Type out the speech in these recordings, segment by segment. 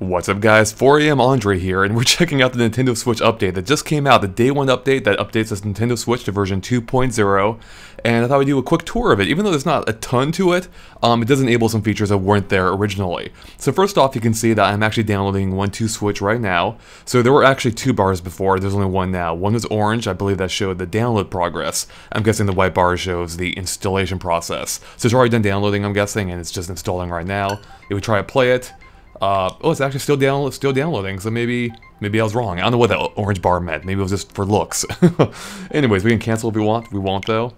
What's up guys, 4am Andre here, and we're checking out the Nintendo Switch update that just came out, the day one update that updates this Nintendo Switch to version 2.0, and I thought we'd do a quick tour of it. Even though there's not a ton to it, um, it does enable some features that weren't there originally. So first off, you can see that I'm actually downloading 1-2 Switch right now. So there were actually two bars before, there's only one now. One was orange, I believe that showed the download progress. I'm guessing the white bar shows the installation process. So it's already done downloading, I'm guessing, and it's just installing right now. If we try to play it, uh, oh, it's actually still down, still downloading. So maybe, maybe I was wrong. I don't know what that orange bar meant. Maybe it was just for looks. Anyways, we can cancel if we want. We won't though.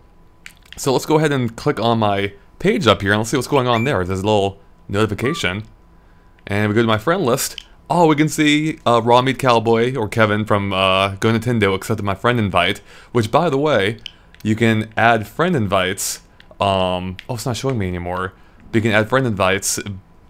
So let's go ahead and click on my page up here and let's see what's going on there. There's a little notification, and we go to my friend list. Oh, we can see uh, RawmeatCowboy or Kevin from uh, GoNintendo accepted my friend invite. Which, by the way, you can add friend invites. Um, oh, it's not showing me anymore. But you can add friend invites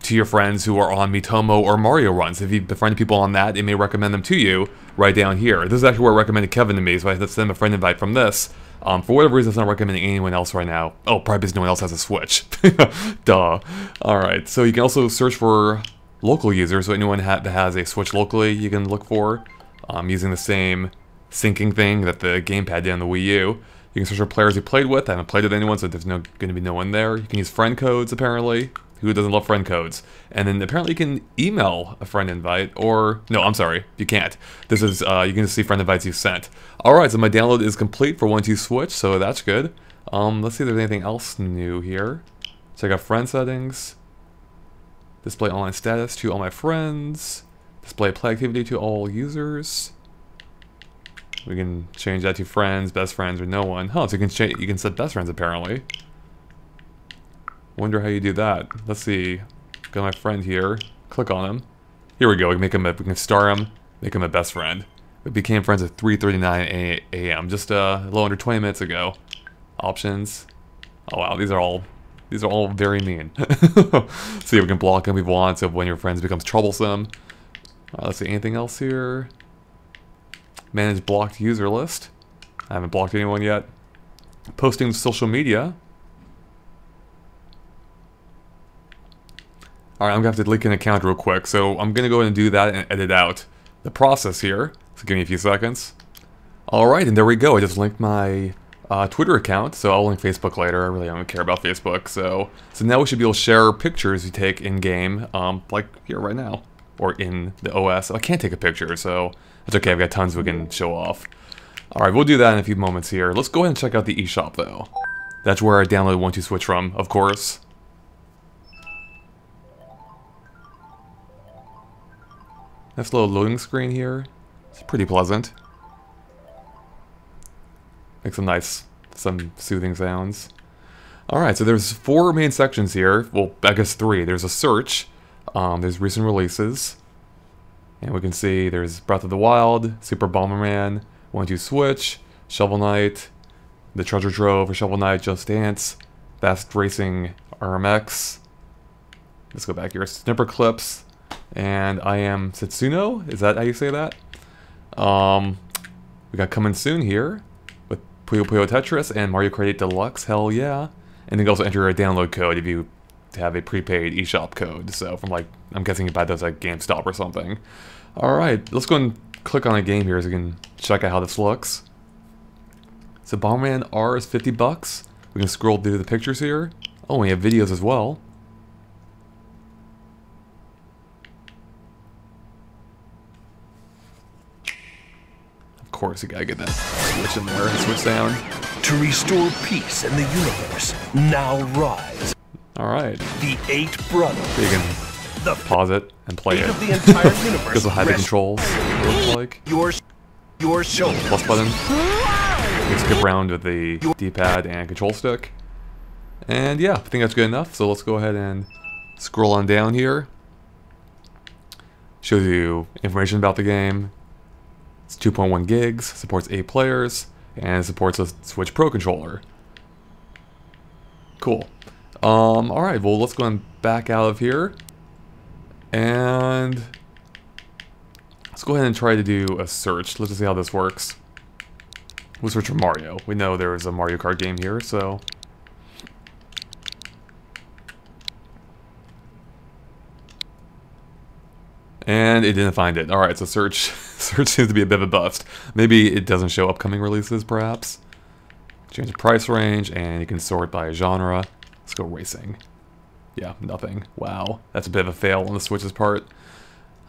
to your friends who are on Miitomo or Mario runs. If you befriend people on that, it may recommend them to you right down here. This is actually where I recommended Kevin to me, so I send them a friend invite from this. Um, for whatever reason, it's not recommending anyone else right now. Oh, probably because no one else has a Switch. Duh. Alright, so you can also search for local users, so anyone ha that has a Switch locally you can look for um, using the same syncing thing that the gamepad did on the Wii U. You can search for players you played with. I haven't played with anyone, so there's no going to be no one there. You can use friend codes, apparently. Who doesn't love friend codes? And then apparently you can email a friend invite, or no, I'm sorry, you can't. This is uh, you can see friend invites you sent. All right, so my download is complete for 1-2 Switch, so that's good. Um, let's see if there's anything else new here. Check out friend settings. Display online status to all my friends. Display play activity to all users. We can change that to friends, best friends, or no one. Huh, so you can change you can set best friends apparently. Wonder how you do that. Let's see. Got my friend here. Click on him. Here we go. We can make him. A, we can star him. Make him a best friend. We became friends at 3:39 a.m. Just uh, a little under 20 minutes ago. Options. Oh wow, these are all these are all very mean. see, we can block him if we want. So when your friends becomes troublesome. Uh, let's see. Anything else here? Manage blocked user list. I haven't blocked anyone yet. Posting social media. Alright, I'm going to have to link an account real quick, so I'm going to go ahead and do that and edit out the process here. So give me a few seconds. Alright, and there we go. I just linked my uh, Twitter account, so I'll link Facebook later. I really don't care about Facebook. So so now we should be able to share pictures you take in-game, um, like here right now, or in the OS. I can't take a picture, so that's okay. I've got tons we can show off. Alright, we'll do that in a few moments here. Let's go ahead and check out the eShop, though. That's where I downloaded 1-2 Switch from, of course. Nice little loading screen here. It's pretty pleasant. Makes some nice, some soothing sounds. Alright, so there's four main sections here. Well, I guess three. There's a search. Um, there's recent releases. And we can see there's Breath of the Wild, Super Bomberman, 1-2 Switch, Shovel Knight, The Treasure Trove for Shovel Knight, Just Dance, Fast Racing RMX. Let's go back here. Snipperclips, and I am Setsuna. Is that how you say that? Um, we got coming soon here with Puyo Puyo Tetris and Mario Kart 8 Deluxe. Hell yeah! And you can also enter a download code if you have a prepaid eShop code. So from like, I'm guessing you buy those at GameStop or something. All right, let's go and click on a game here so you can check out how this looks. So Bomberman R is 50 bucks. We can scroll through the pictures here. Oh, we have videos as well. Course, you gotta get that switch in there, switch down. To restore peace in the universe, now rise. Alright. The Eight Brothers. So you can the pause it and play it. Of the entire universe. because of how the controls look like. Your, your shoulder. Plus button. You can skip around with the D-pad and control stick. And yeah, I think that's good enough. So let's go ahead and scroll on down here. Shows you information about the game, it's 2.1 gigs, supports 8 players, and supports a Switch Pro controller. Cool. Um, alright, well let's go and back out of here. And let's go ahead and try to do a search. Let's just see how this works. We'll search for Mario. We know there's a Mario Kart game here, so And it didn't find it. Alright, so search search seems to be a bit of a bust. Maybe it doesn't show upcoming releases, perhaps. Change the price range, and you can sort by genre. Let's go racing. Yeah, nothing. Wow, that's a bit of a fail on the Switch's part.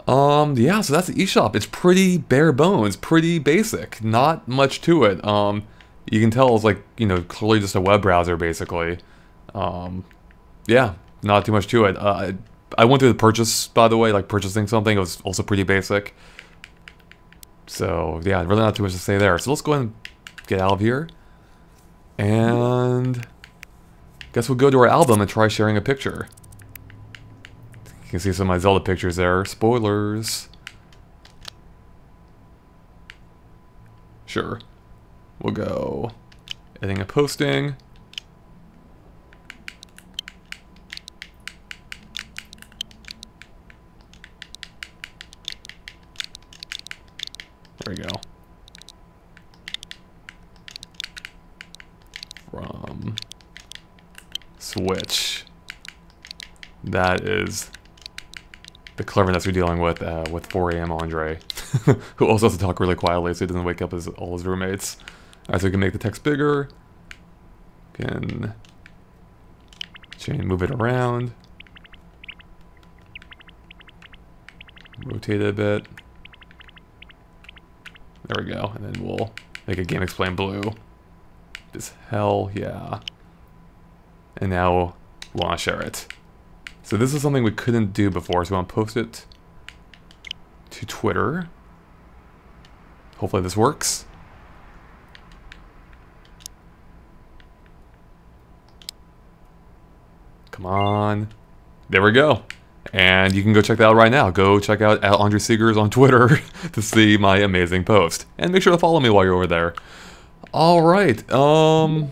Um, yeah, so that's the eShop. It's pretty bare bones, pretty basic. Not much to it. Um, you can tell it's like, you know, clearly just a web browser, basically. Um, yeah, not too much to it. Uh, I went through the purchase, by the way, like purchasing something. It was also pretty basic. So, yeah, really not too much to say there. So let's go ahead and get out of here. And guess we'll go to our album and try sharing a picture. You can see some of my Zelda pictures there. Spoilers. Sure. We'll go editing and posting. There we go. From Switch. That is the cleverness we're dealing with uh, with 4am Andre, who also has to talk really quietly so he doesn't wake up his, all his roommates. Alright, so we can make the text bigger. Can change, move it around. Rotate it a bit. There we go. And then we'll make a GameXplain blue. This hell yeah. And now we'll want to share it. So this is something we couldn't do before, so we want to post it to Twitter. Hopefully this works. Come on. There we go. And you can go check that out right now. Go check out at Andre Segers on Twitter to see my amazing post. And make sure to follow me while you're over there. All right. Um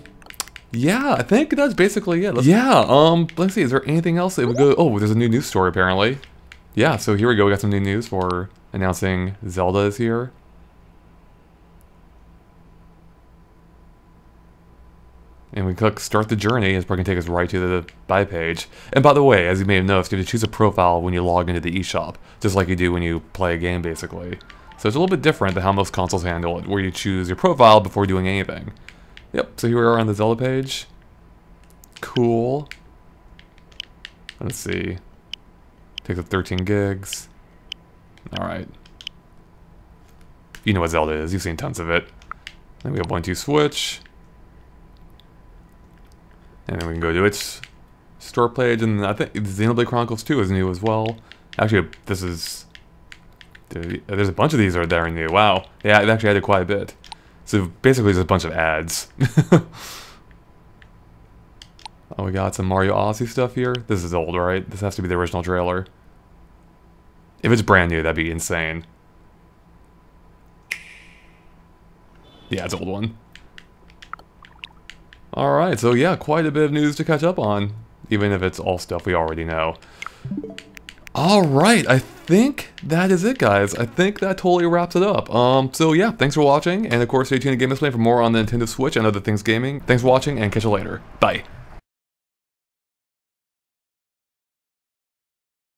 yeah, I think that's basically it. Let's, yeah, um let's see, is there anything else that would go Oh, there's a new news story apparently. Yeah, so here we go. We got some new news for announcing Zelda is here. And we click start the journey, it's probably going to take us right to the buy page. And by the way, as you may have noticed, you have to choose a profile when you log into the eShop, just like you do when you play a game, basically. So it's a little bit different than how most consoles handle it, where you choose your profile before doing anything. Yep, so here we are on the Zelda page. Cool. Let's see. Takes up 13 gigs. Alright. You know what Zelda is, you've seen tons of it. Then we have 1-2 switch. And then we can go to its store page, and I think Xenoblade Chronicles 2 is new as well. Actually, this is... There's a bunch of these are there new. Wow. Yeah, it actually added quite a bit. So basically just a bunch of ads. oh, we got some Mario Odyssey stuff here. This is old, right? This has to be the original trailer. If it's brand new, that'd be insane. Yeah, it's an old one. Alright, so yeah, quite a bit of news to catch up on, even if it's all stuff we already know. Alright, I think that is it, guys. I think that totally wraps it up. Um, so yeah, thanks for watching, and of course stay tuned to GameXplain for more on the Nintendo Switch and other things gaming. Thanks for watching, and catch you later. Bye.